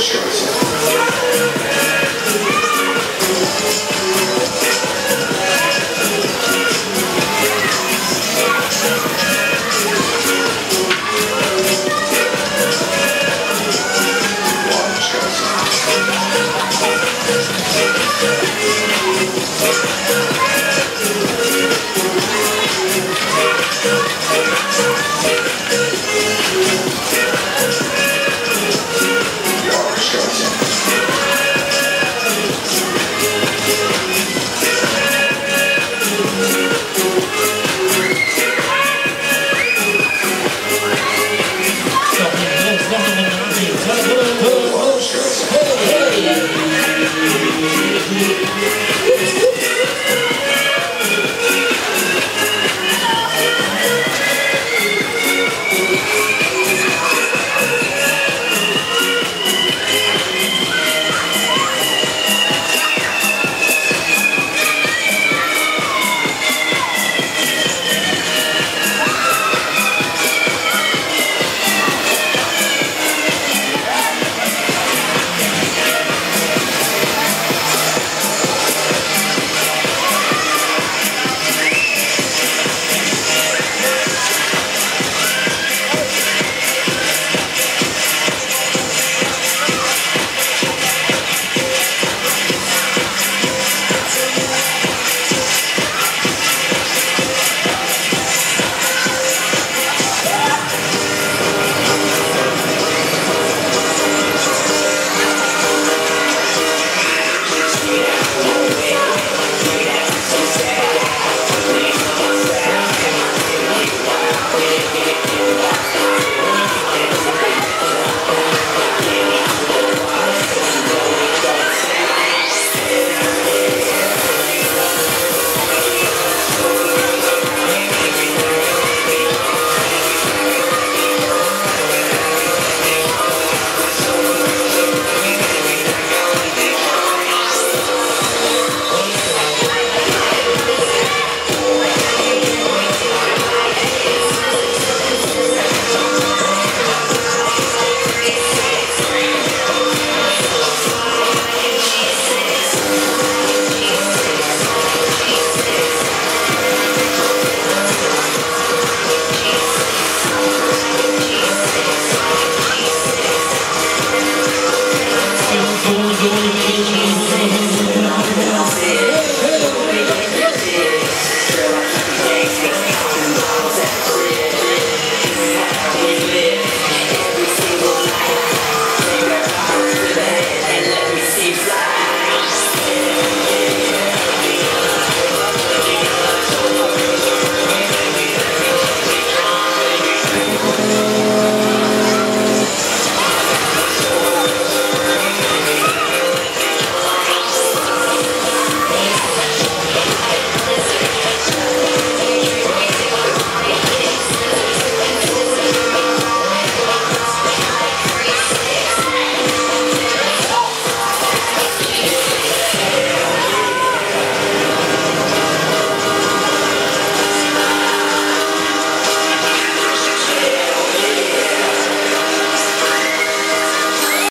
большое. Спасибо. Keep